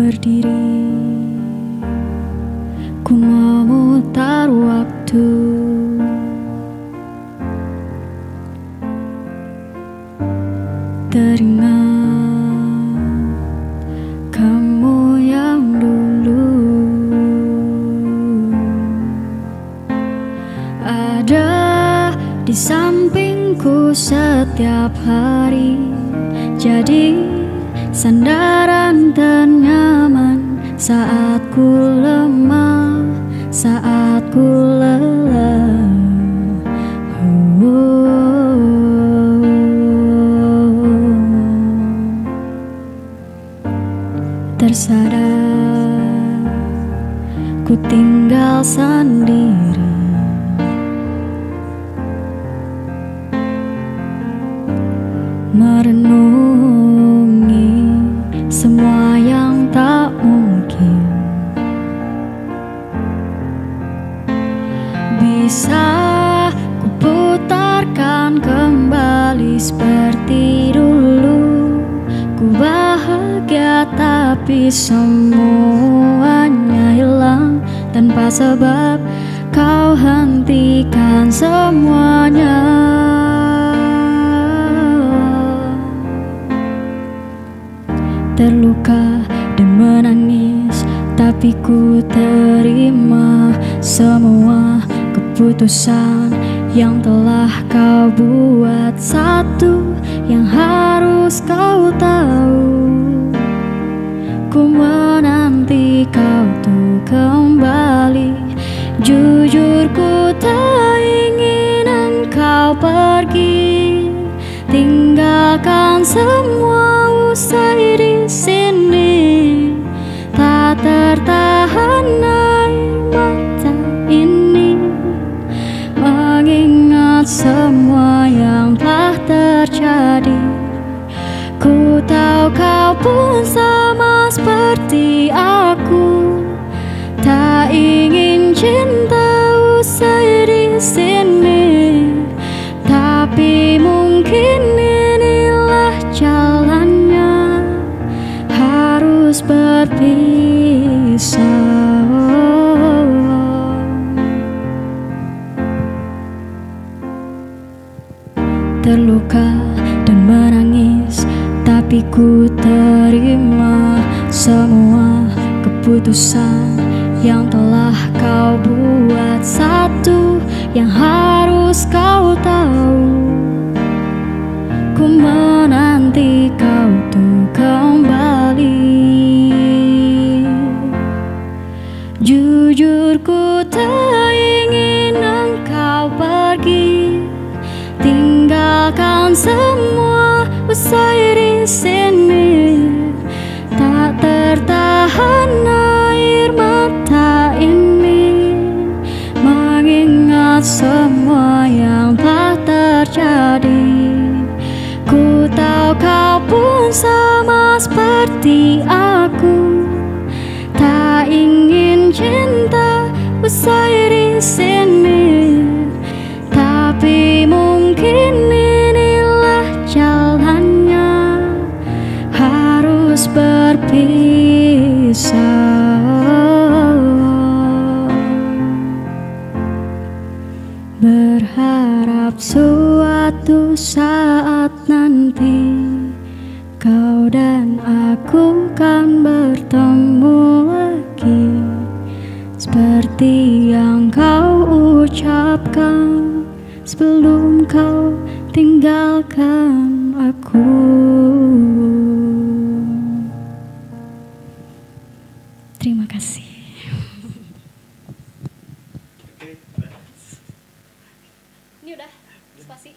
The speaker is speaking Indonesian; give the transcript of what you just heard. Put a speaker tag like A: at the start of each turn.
A: berdiri. Ku memutar waktu. Teringat kamu yang dulu. Ada di sampingku setiap hari. Jadi sandaran ternyaman Saat ku lemah, saat ku lelah. Tersadar ku tinggal sendiri. Merenungi semua yang tak mungkin Bisa ku putarkan kembali seperti dulu. Ku bahagia tapi semuanya hilang Tanpa sebab. Kau hentikan semuanya Terluka dan menangis Tapi ku terima semua keputusan Yang telah kau buat. Satu yang harus kau tahu Ku menanti kau tuh kembali. Jujur ku tak ingin engkau pergi. Tinggalkan semua seperti aku. Tak ingin cinta usai di sini. Tapi mungkin inilah jalannya. Harus berpisah. Terluka dan menangis Tapi ku terima semua keputusan Yang telah kau buat Satu yang harus kau tahu. Ku menanti kau tuh kembali. Jujur ku tak ingin engkau pergi. Tinggalkan semua usai di terjadi. Ku tahu kau pun sama seperti aku. Tak ingin cinta usai di sini. Tapi mungkin inilah jalannya. Harus berpisah Berharap suatu saat nanti Kau dan aku kan bertemu lagi. Seperti yang kau ucapkan Sebelum kau tinggalkan aku. Terima kasih
B: Ini udah spasi.